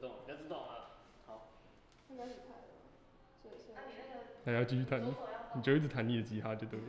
你知道，好。那要继续谈，你就一直谈你的吉他，就对了。